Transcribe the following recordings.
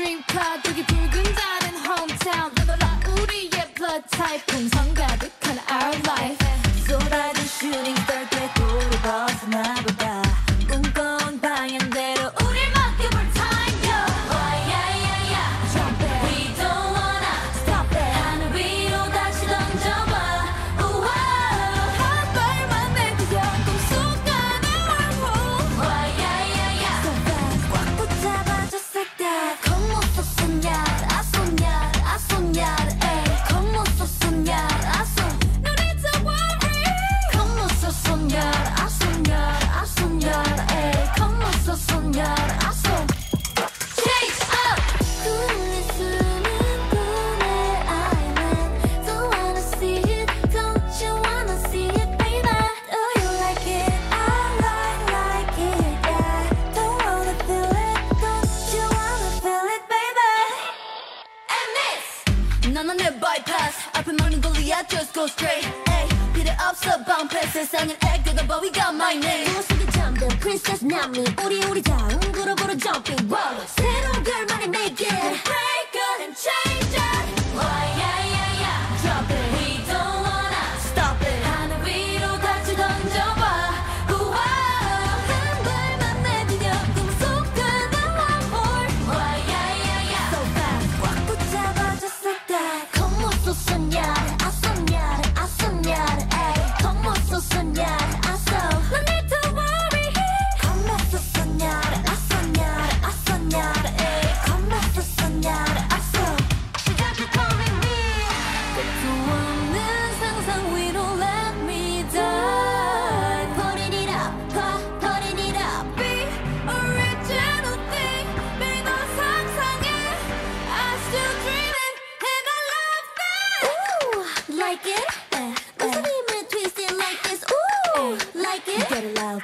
dream car 저기 붉은 다른 hometown 너나 우리의 blood type 풍성 가득 I just go straight. Ay, 필요 I'm 세상은 애교가 but we got my name. 무슨 게 The princess 남이 우리 우리 다 웅그러버려 jumping. like it? Uh, uh. Doesn't even twist it like this. Ooh, uh, like it? Get it loud.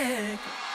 back.